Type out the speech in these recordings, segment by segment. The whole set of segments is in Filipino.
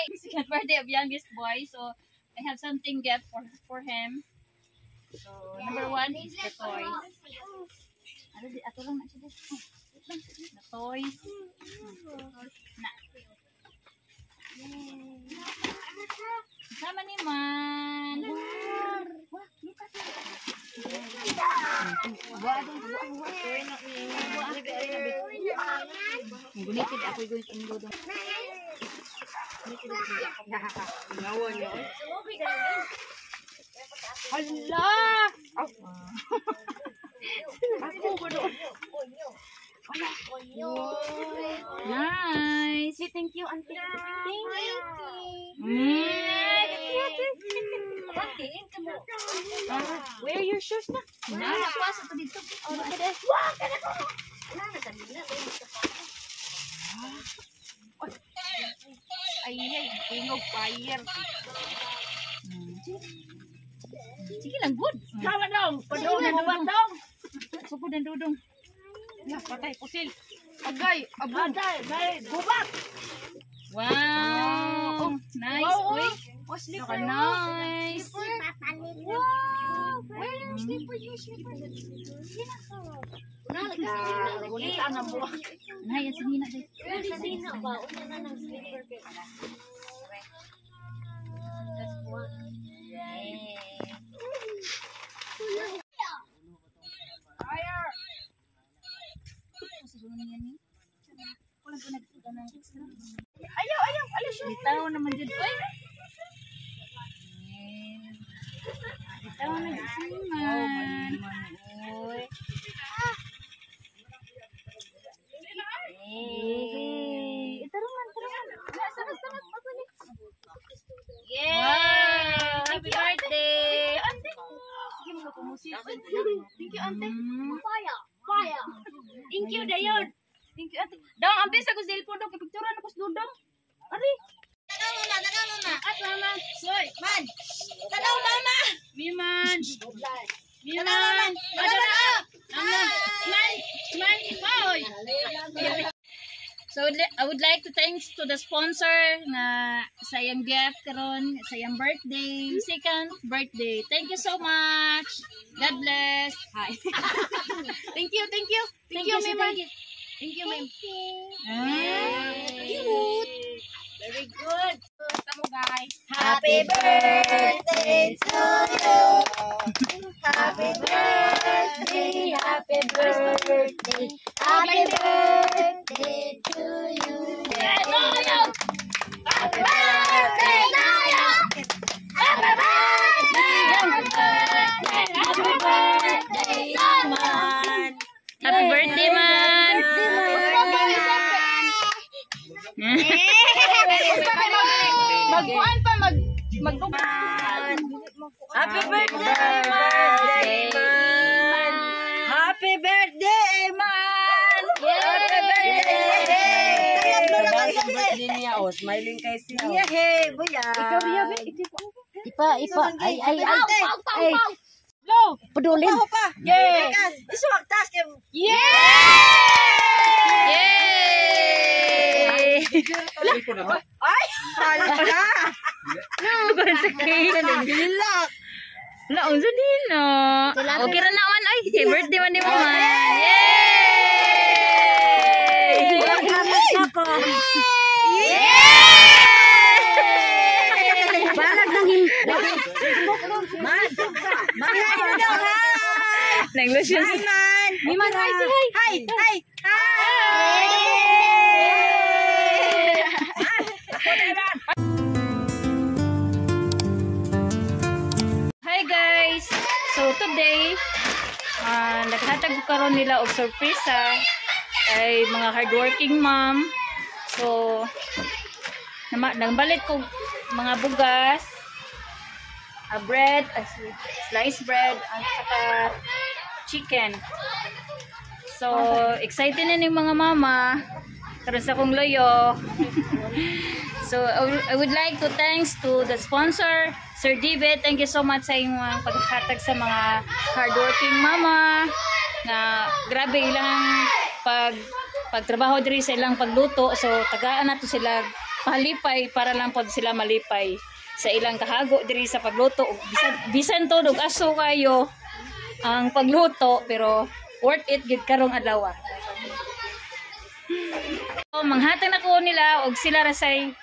today is the birthday of youngest boy. So I have something gift for for him. So number one is the toys. Ano di ato lang na siya dito. The toys. Na. Sama ni Man. Wah, luka Gunitid ako guys ang lodo. Hala! Nice. Say thank you, auntie. Thank you. Mm. Wear your shoes na. Na, nakuha sa dito. Oh, look at this. Ay, ay, tingog fire. Sige lang, good. Sama dong. Padong na duwan dong. Sugod ang dudong. Ya, patay, pusil. Agay, abog. Agay, agay. Bubak. Wow! Nice. Wow, Uy, Oh, slipper. Saka nice. Wow. Where your slipper? Your slipper. Gunita na buwak. Nay, yan sinina day. Ayaw, ayaw. Ayaw siya. Bitaw naman dyan. Uy! Bitaw na dyan si Man. Uy. Eh, tarungan, tarungan. Nasa, nasa, nasa, pabalik. Wow! Happy birthday! Sige mo kumusi. Thank you, ante. Mm. Fire. Fire. Thank you, Dayon. Thank you, ate. Dong, ang bisa ko cellphone dong. Kapicturan ako sa dudong. Ari. Tanaw muna, tanaw muna. At mama. Soy, man. Tanaw mama. Miman. Tanaw Miman. mama. Ano? Smile. Smile. Hoy. So I would li- I would like to thanks to the sponsor na sa iyang gift karon sa iyang birthday, second birthday. Thank you so much. God bless. Hi. Thank you, thank you. Thank you, Miman. Thank you, ma'am. Ah. Cute. Very good. Kamu guys. Happy birthday to you. Happy birthday, happy birthday, happy birthday to Happy birthday, man. Magkuhan pa mag mag Happy birthday, man! Happy birthday, man! Happy birthday! Happy birthday niya, oh. Smiling kay siya. Yehey! Buya! Ikaw. Ipa, ipa, ay, ay, ay, Ate! ay, Go. padulin. Ikaw pa! Yeah. Isu magtas kay... Yay! Ay! Hala pa na! Bukan sa cake. Hilak! Laon sa dino. Okay ra naman ay. Kay birthday man ni mama. Yay! Ako. Balag ng him. Man! Man! Hi daw! Hi! Nag-lotion. Hi, man! Hi, say hi. Hi! Hi! Hi! Hi guys! So today, uh, naghatag ko karon nila og sorpresa ay mga hardworking mom. So, nagbalit ko mga bugas, a bread, a sliced bread, at saka chicken. So, excited na yung mga mama karon sa kong loyo. So, I would- like to thanks to the sponsor, Sir David. Thank you so much sa inyong mga paghatag sa mga hardworking mama na grabe ilang pag pagtrabaho diri sa ilang pagluto. So tagaan nato sila pahalipay para lang pod sila malipay sa ilang kahago diri sa pagluto. Bisan, bisan to dog aso kayo ang pagluto pero worth it gid karong adlaw. So, manghatag na ko nila og sila ra say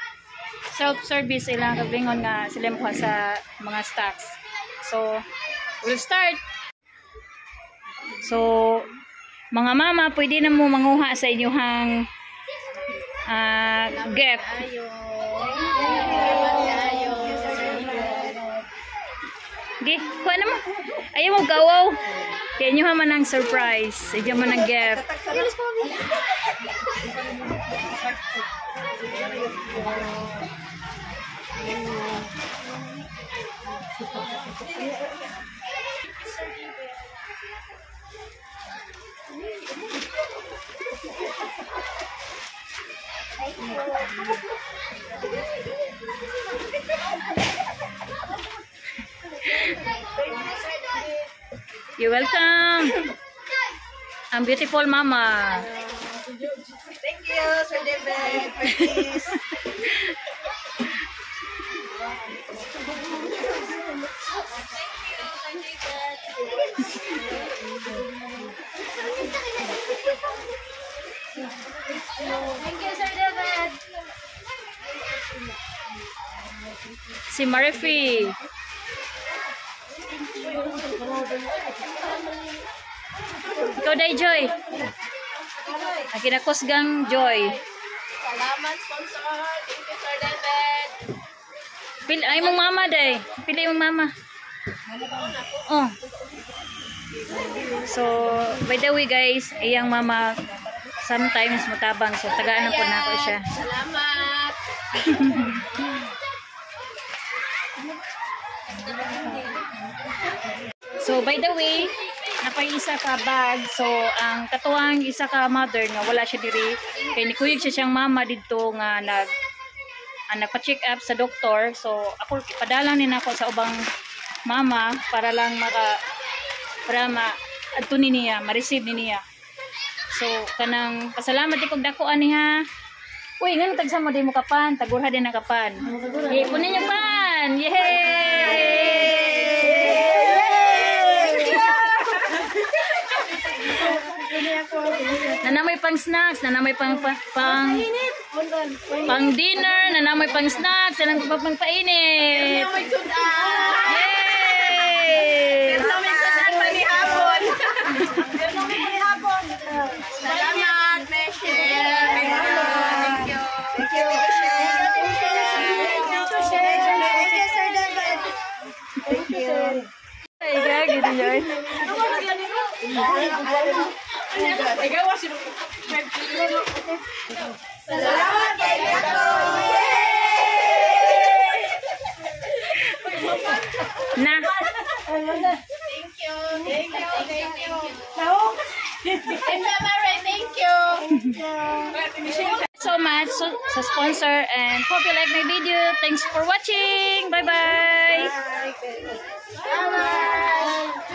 self-service ilang kabingon nga sila mo sa mga stocks. So, we'll start. So, mga mama, pwede na mo manguha sa inyong ah gift. Gi, kuha na mo. Ayaw mo gawaw. Kaya nyo man ang surprise. Ayaw man ang gift. You're welcome. Ang beautiful mama. Thank you, Sir David. Please. Si Marifi. Ikaw day, Joy. Ang kinakusgang Joy. Salamat, sponsor. Thank you, Sir David. Pil ay mong mama day. Pili mong mama. Oh. So, by the way guys, iyang mama sometimes mutabang so tagaan na po na ako siya. Salamat. So, by the way, napay isa ka bag. So, ang katuwang isa ka mother nga wala siya diri. Kay ni kuyog siya siyang mama dito nga nag ang nagpa-check up sa doktor. So, ako ipadala ni nako sa ubang mama para lang maka para ma adto ni niya, ma-receive ni niya. So, kanang pasalamat ikog dako ani ha. Uy, ngano tagsa mo di mo kapan, tagurha din ang kapan. Eh, kunin niyo pan. Yay! Nanamoy pang snacks, nanamoy pang pang pang, pang dinner, nanamoy pang snacks, nanamoy pang painit. Yay! Hope you like my video. Thanks for watching. Bye-bye. Bye.